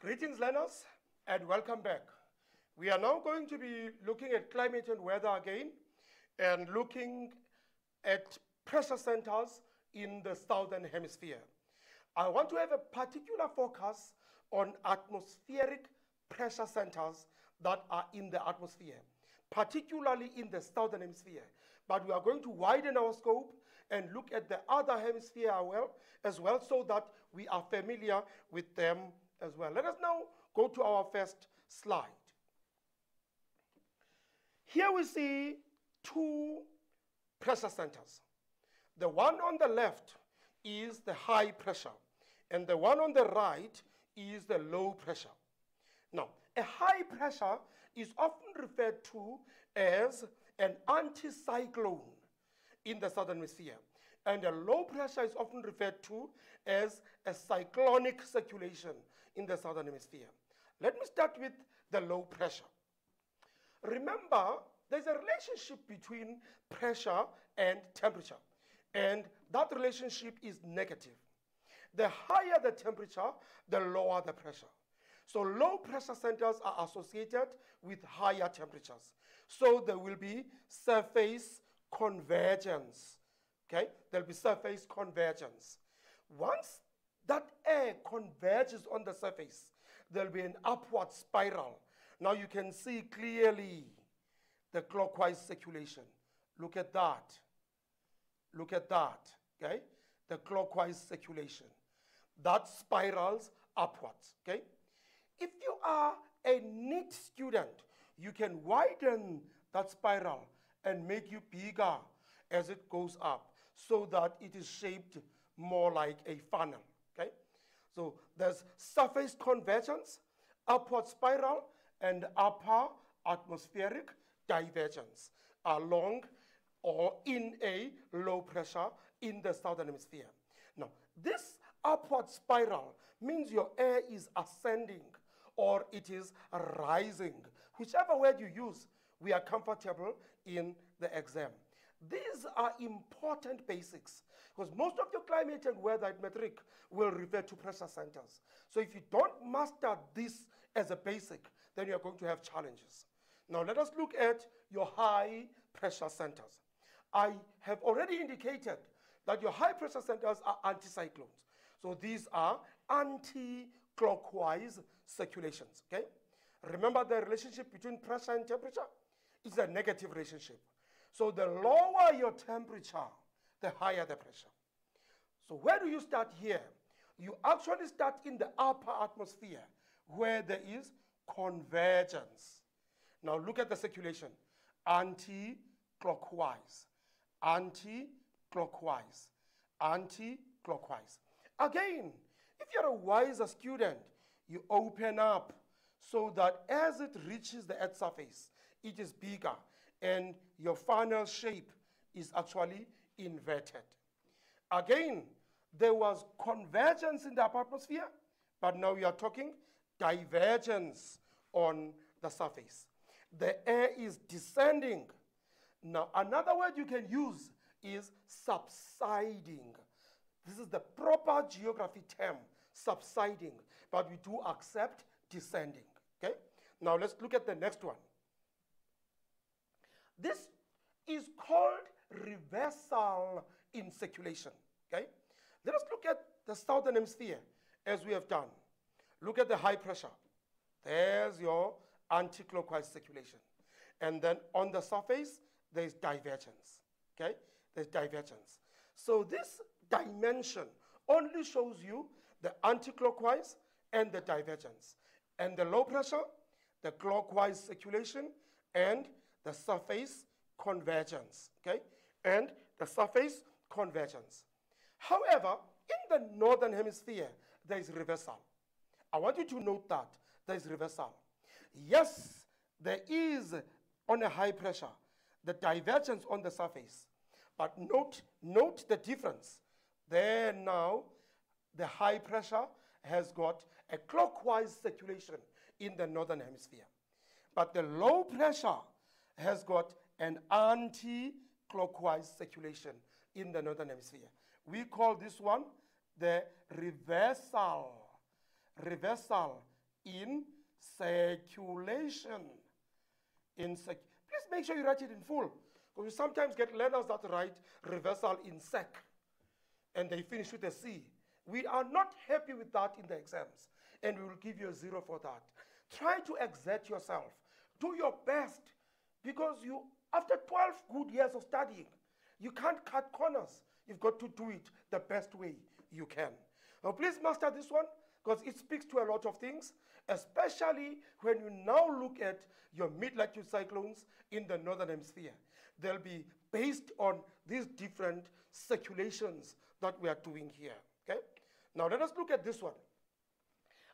Greetings, learners, and welcome back. We are now going to be looking at climate and weather again and looking at pressure centers in the southern hemisphere. I want to have a particular focus on atmospheric pressure centers that are in the atmosphere, particularly in the southern hemisphere. But we are going to widen our scope and look at the other hemisphere well, as well so that we are familiar with them as well. Let us now go to our first slide. Here we see two pressure centers. The one on the left is the high pressure, and the one on the right is the low pressure. Now, a high pressure is often referred to as an anticyclone in the southern hemisphere. And a low pressure is often referred to as a cyclonic circulation in the southern hemisphere. Let me start with the low pressure. Remember, there's a relationship between pressure and temperature, and that relationship is negative. The higher the temperature, the lower the pressure. So low pressure centers are associated with higher temperatures. So there will be surface convergence. Okay? There'll be surface convergence. Once that air converges on the surface, there'll be an upward spiral. Now you can see clearly the clockwise circulation. Look at that. Look at that. Okay? The clockwise circulation. That spirals upwards. Okay? If you are a neat student, you can widen that spiral and make you bigger as it goes up so that it is shaped more like a funnel. Okay? So there's surface convergence, upward spiral, and upper atmospheric divergence along or in a low pressure in the southern hemisphere. Now, this upward spiral means your air is ascending or it is rising. Whichever word you use, we are comfortable in the exam. These are important basics because most of your climate and weather at matric will refer to pressure centers. So if you don't master this as a basic, then you're going to have challenges. Now let us look at your high pressure centers. I have already indicated that your high pressure centers are anticyclones. So these are anti-clockwise circulations, okay? Remember the relationship between pressure and temperature? It's a negative relationship. So the lower your temperature, the higher the pressure. So where do you start here? You actually start in the upper atmosphere where there is convergence. Now look at the circulation. Anti-clockwise, anti-clockwise, anti-clockwise. Again, if you're a wiser student, you open up so that as it reaches the earth surface, it is bigger and your final shape is actually inverted. Again, there was convergence in the upper atmosphere, but now we are talking divergence on the surface. The air is descending. Now, another word you can use is subsiding. This is the proper geography term, subsiding, but we do accept descending. Okay? Now let's look at the next one. This is called reversal in circulation. Okay? Let us look at the southern hemisphere as we have done. Look at the high pressure. There's your anti-clockwise circulation. And then on the surface, there's divergence. Okay? There's divergence. So this dimension only shows you the anti-clockwise and the divergence. And the low pressure, the clockwise circulation, and the surface convergence, okay? And the surface convergence. However, in the northern hemisphere, there is reversal. I want you to note that there is reversal. Yes, there is on a high pressure, the divergence on the surface. But note, note the difference. There now, the high pressure has got a clockwise circulation in the northern hemisphere. But the low pressure has got an anti-clockwise circulation in the northern hemisphere. We call this one the reversal, reversal in circulation. In sec- Please make sure you write it in full. Because we sometimes get learners that write reversal in sec and they finish with a C. We are not happy with that in the exams, and we will give you a zero for that. Try to exert yourself. Do your best because you, after 12 good years of studying, you can't cut corners. You've got to do it the best way you can. Now, please master this one because it speaks to a lot of things, especially when you now look at your mid-latitude cyclones in the northern hemisphere. They'll be based on these different circulations that we are doing here. Okay? Now let us look at this one.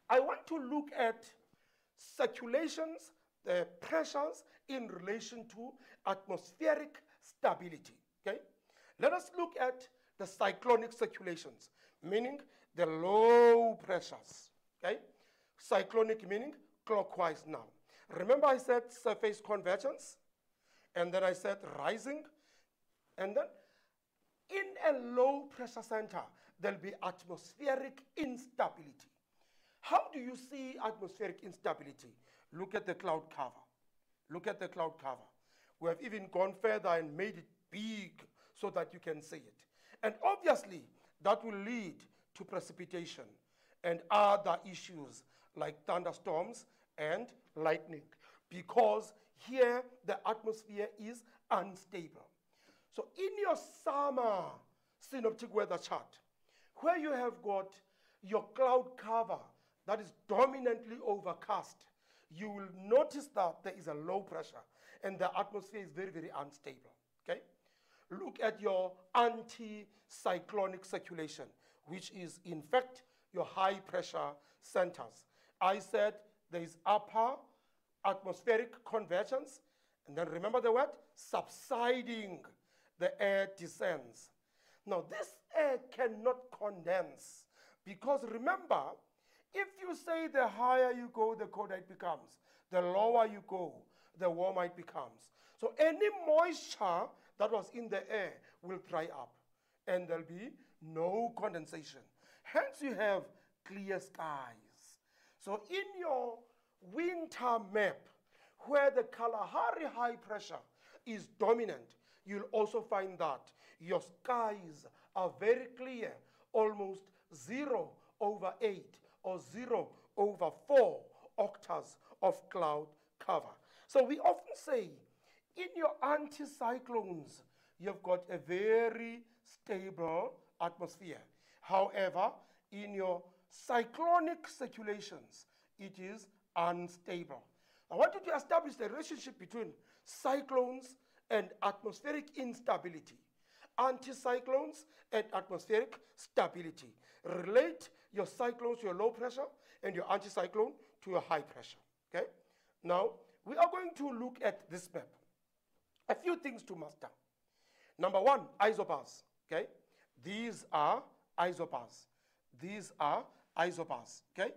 I want to look at circulations, the pressures in relation to atmospheric stability. Okay? Let us look at the cyclonic circulations, meaning the low pressures. Okay? Cyclonic meaning clockwise now. Remember I said surface convergence, and then I said rising, and then in a low pressure center, there'll be atmospheric instability. How do you see atmospheric instability? Look at the cloud cover. Look at the cloud cover. We have even gone further and made it big so that you can see it. And obviously, that will lead to precipitation and other issues like thunderstorms and lightning because here the atmosphere is unstable. So in your summer synoptic weather chart, where you have got your cloud cover that is dominantly overcast, you will notice that there is a low pressure and the atmosphere is very, very unstable. Okay? Look at your anti-cyclonic circulation, which is in fact your high pressure centers. I said there is upper atmospheric convergence, and then remember the word subsiding the air descends. Now, this air cannot condense because remember, if you say the higher you go, the colder it becomes, the lower you go, the warmer it becomes. So, any moisture that was in the air will dry up and there'll be no condensation. Hence, you have clear skies. So, in your winter map, where the Kalahari high pressure is dominant, you'll also find that your skies are very clear, almost 0 over 8 or 0 over 4 oktas of cloud cover. So we often say in your anticyclones, you've got a very stable atmosphere. However, in your cyclonic circulations, it is unstable. I want you to establish the relationship between cyclones and atmospheric instability, anticyclones and atmospheric stability. Relate your cyclones to your low pressure and your anticyclone to your high pressure. Okay? Now, we are going to look at this map. A few things to master. Number one, isobars. Okay? These are isobars. These are isobars. Okay?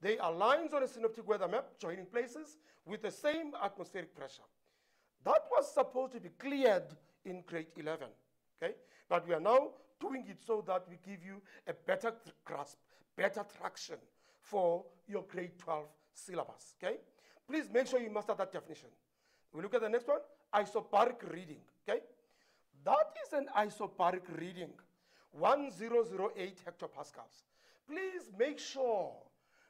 They are lines on a synoptic weather map joining places with the same atmospheric pressure. That was supposed to be cleared in grade 11, okay? But we are now doing it so that we give you a better grasp, better traction for your grade 12 syllabus, okay? Please make sure you master that definition. We look at the next one, isobaric reading, okay? That is an isobaric reading, 1008 hectopascals. Please make sure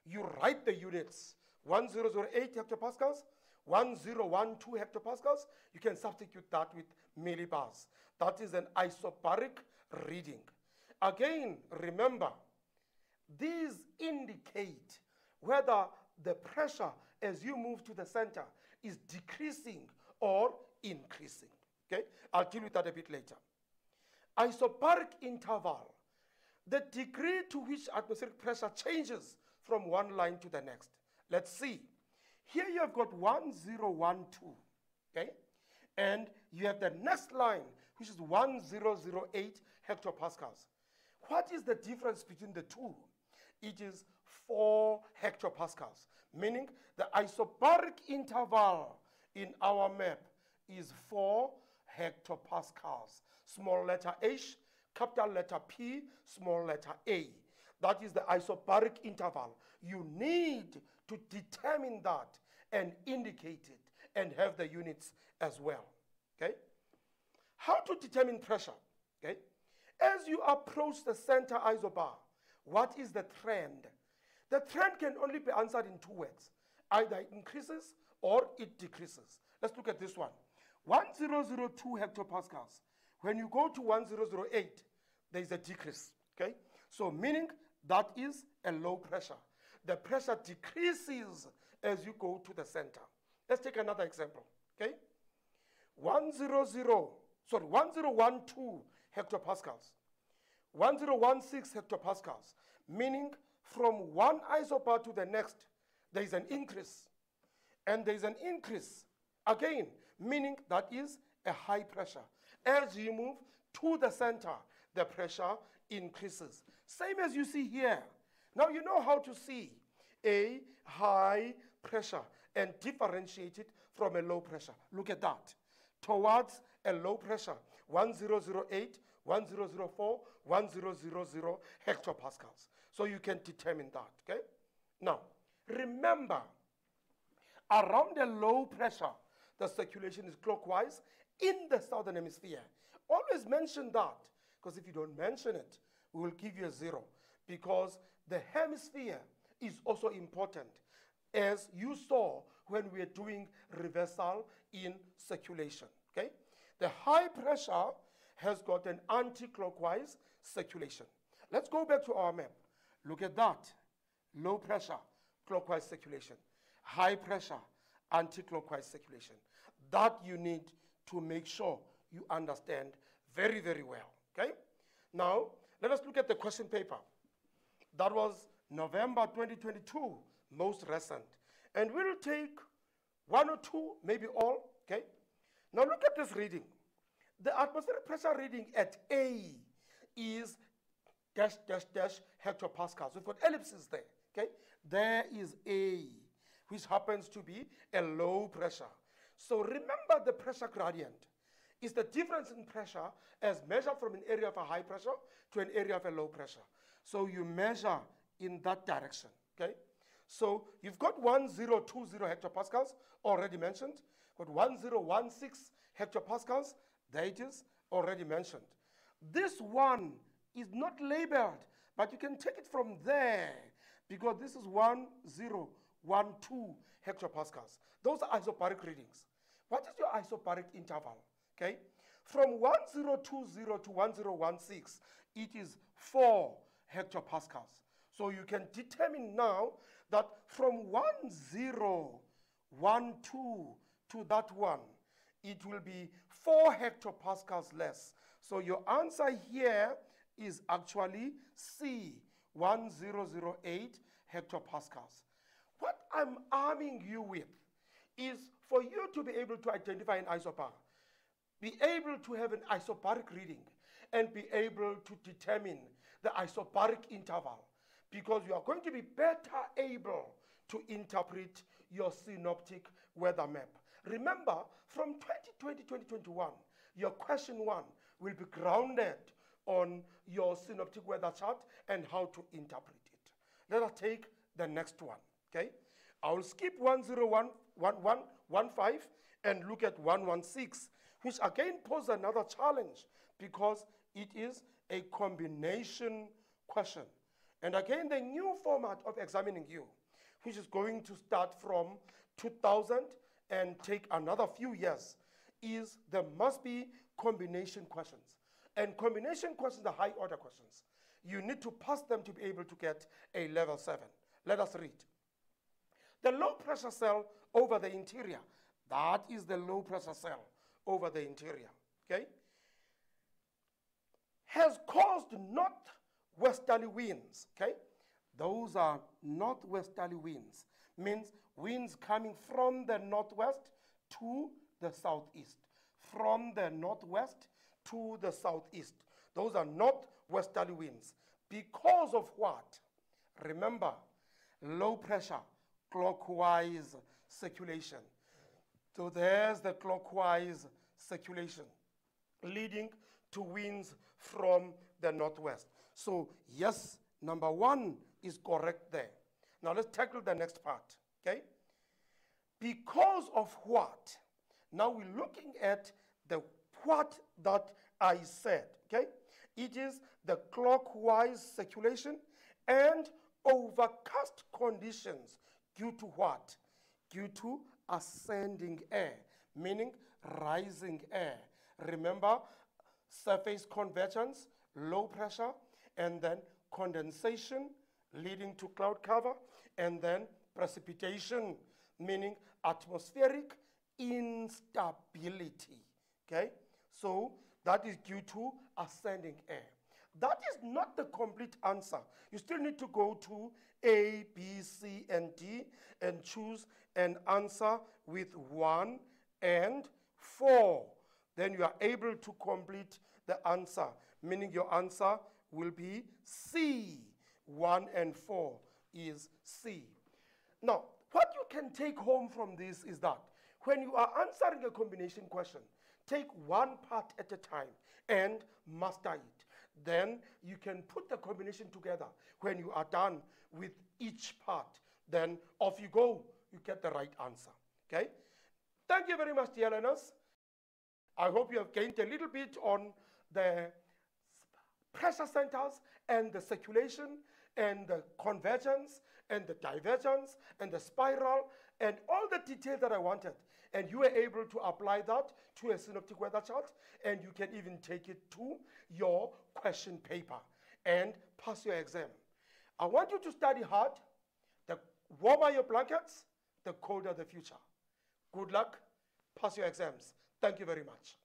you write the units, 1008 hectopascals, 1012 hectopascals, you can substitute that with millibars. That is an isobaric reading. Again, remember, these indicate whether the pressure as you move to the center is decreasing or increasing. Okay? I'll deal with that a bit later. Isobaric interval, the degree to which atmospheric pressure changes from one line to the next. Let's see. Here you have got 1012, okay? And you have the next line, which is 1008 hectopascals. What is the difference between the two? It is 4 hectopascals, meaning the isobaric interval in our map is 4 hectopascals. Small letter h, capital letter P, small letter A. That is the isobaric interval. You need to determine that and indicate it and have the units as well. Okay? How to determine pressure? Okay? As you approach the center isobar, what is the trend? The trend can only be answered in two words. Either it increases or it decreases. Let's look at this one. 1002 hectopascals. When you go to 1008, there is a decrease. Okay? So meaning that is a low pressure. The pressure decreases as you go to the center. Let's take another example. Okay? 100, sorry, 1012 hectopascals. 1016 hectopascals, meaning from one isobar to the next, there is an increase. And there is an increase again, meaning that is a high pressure. As you move to the center, the pressure increases. Same as you see here. Now you know how to see a high pressure and differentiate it from a low pressure. Look at that. Towards a low pressure, 1008, 1004, 1000 hectopascals. So you can determine that, okay? Now, remember, around the low pressure, the circulation is clockwise in the southern hemisphere. Always mention that, because if you don't mention it, we will give you a zero, because the hemisphere is also important, as you saw when we are doing reversal in circulation, okay? The high pressure has got an anti-clockwise circulation. Let's go back to our map. Look at that. Low pressure, clockwise circulation. High pressure, anti-clockwise circulation. That you need to make sure you understand very, very well. Okay? Now, let us look at the question paper. That was November 2022, most recent. And we'll take one or two, maybe all. Okay? Now look at this reading. The atmospheric pressure reading at A is dash, dash, dash hectopascals. We've got ellipses there, okay? There is A, which happens to be a low pressure. So remember the pressure gradient is the difference in pressure as measured from an area of a high pressure to an area of a low pressure. So you measure in that direction, okay? So you've got 1020 hectopascals, already mentioned, got 1016 hectopascals, is, already mentioned. This one is not labeled, but you can take it from there because this is 1012 hectopascals. Those are isobaric readings. What is your isobaric interval? Okay? From 1020 to 1016, it is 4 hectopascals. So you can determine now that from 1012 to that one, it will be 4 hectopascals less. So your answer here is actually C, 1008 hectopascals. What I'm arming you with is for you to be able to identify an isobar, be able to have an isobaric reading, and be able to determine the isobaric interval because you are going to be better able to interpret your synoptic weather map. Remember, from 2020 2021, your question one will be grounded on your synoptic weather chart and how to interpret it. Let us take the next one, okay? I will skip 101, 15 and look at 116, which again poses another challenge because it is a combination question. And again, the new format of examining you, which is going to start from 2000 and take another few years, is there must be combination questions. And combination questions are high order questions. You need to pass them to be able to get a level 7. Let us read. The low pressure cell over the interior, that is the low pressure cell over the interior, okay, has caused not westerly winds, okay? Those are northwesterly winds, means winds coming from the northwest to the southeast. From the northwest to the southeast. Those are northwesterly winds. Because of what? Remember, low pressure, clockwise circulation. So there's the clockwise circulation leading to winds from the northwest. So yes Number one is correct there. Now let's tackle the next part, okay? Because of what? Now we're looking at the what that I said, okay? It is the clockwise circulation and overcast conditions due to what? Due to ascending air, meaning rising air. Remember, surface convergence, low pressure, and then condensation leading to cloud cover, and then precipitation, meaning atmospheric instability. Okay? So that is due to ascending air. That is not the complete answer. You still need to go to A, B, C, and D and choose an answer with 1 and 4. Then you are able to complete the answer, meaning your answer will be C. 1 and 4 is C. Now, what you can take home from this is that when you are answering a combination question, take one part at a time and master it. Then you can put the combination together. When you are done with each part, then off you go. You get the right answer. Okay? Thank you very much, dear learners. I hope you have gained a little bit on the pressure centers and the circulation and the convergence and the divergence and the spiral and all the details that I wanted. And you were able to apply that to a synoptic weather chart and you can even take it to your question paper and pass your exam. I want you to study hard. The warmer your blankets, the colder the future. Good luck. Pass your exams. Thank you very much.